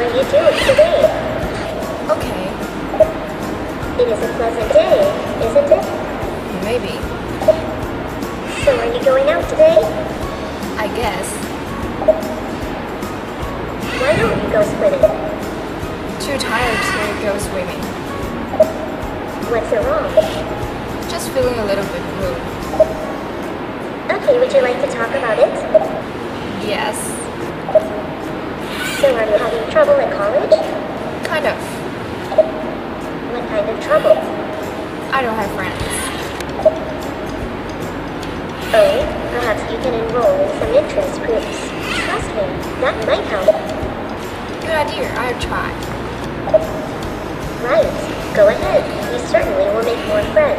you doing today? Okay, It is a pleasant day, isn't it? maybe. So are you going out today? I guess. Why don't you go swimming? Too tired to go swimming. What's wrong? Just feeling a little bit blue. Okay, would you like to talk about it? Yes, So are you having trouble at college? kind of. What kind of trouble? I don't have friends. Oh, perhaps you can enroll in some interest groups. Trust me, that might help. Good idea, I'll try. Right, go ahead. You certainly will make more friends.